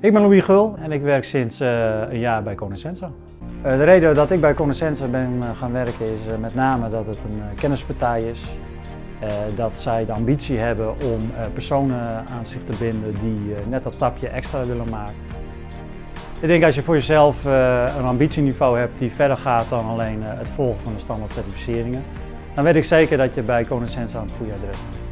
Ik ben Louis Gul en ik werk sinds eh, een jaar bij Conoscenza. Eh, de reden dat ik bij Conoscenza ben eh, gaan werken is met name dat het een kennispartij is. dat zij de ambitie hebben om personen aan zich te binden die net dat stapje extra willen maken. Ik denk als je voor jezelf een ambitieniveau hebt die verder gaat dan alleen het volgen van de standaard certificeringen, dan weet ik zeker dat je bij Conoscenza aan het goede adres bent.